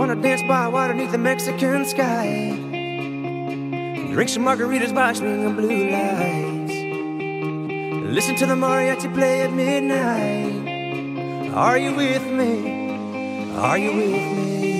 wanna dance by water beneath the Mexican sky. Drink some margaritas by swinging blue lights. Listen to the mariachi play at midnight. Are you with me? Are you with me?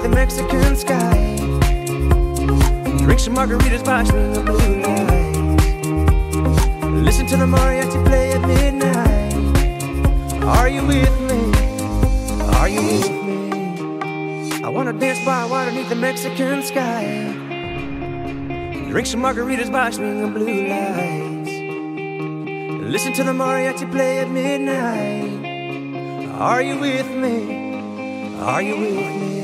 Beneath the Mexican sky. Drink some margaritas by blue lights. Listen to the mariachi play at midnight. Are you with me? Are you with me? I wanna dance by water beneath the Mexican sky. Drink some margaritas by swinging blue lights. Listen to the mariachi play at midnight. Are you with me? Are you with me?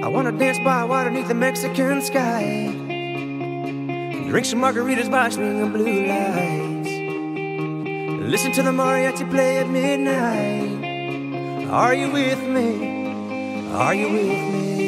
I wanna dance by water beneath the Mexican sky. Drink some margaritas by swinging blue lights. Listen to the mariachi play at midnight. Are you with me? Are you with me?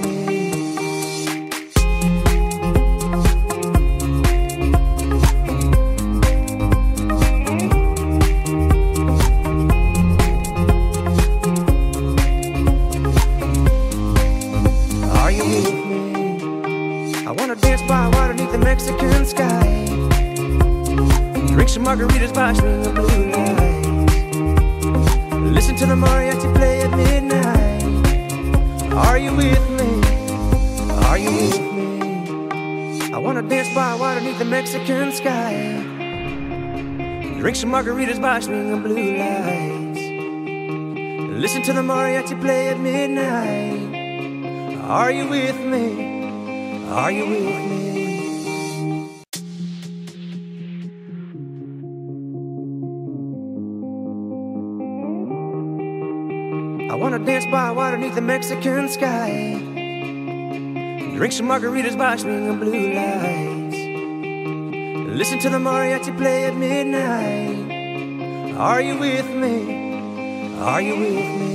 Mexican sky. Drink some margaritas by swinging blue lights. Listen to the mariachi play at midnight. Are you with me? Are you with me? I wanna dance by water beneath the Mexican sky. Drink some margaritas by swinging blue lights. Listen to the mariachi play at midnight. Are you with me? Are you with me? I wanna dance by water beneath the Mexican sky. Drink some margaritas by swinging blue lights. Listen to the mariachi play at midnight. Are you with me? Are you with me?